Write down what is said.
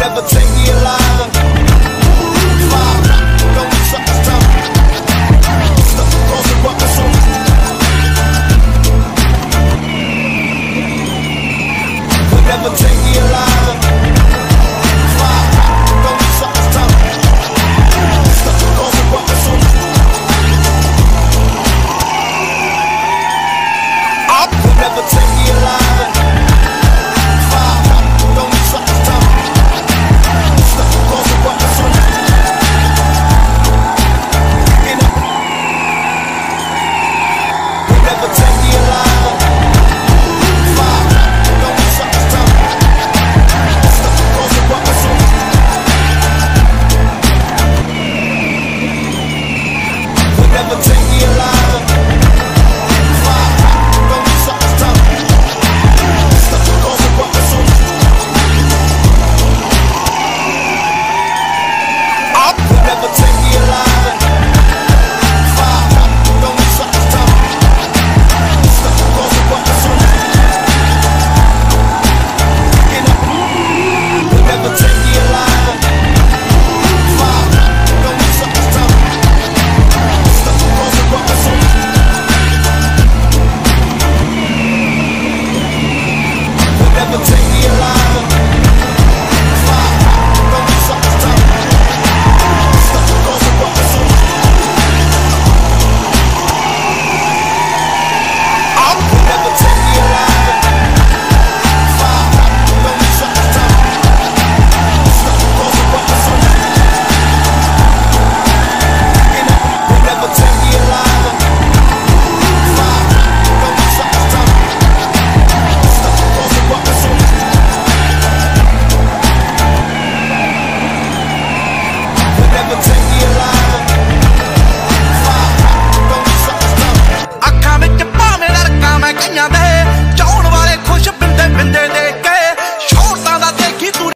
never take me alive. never take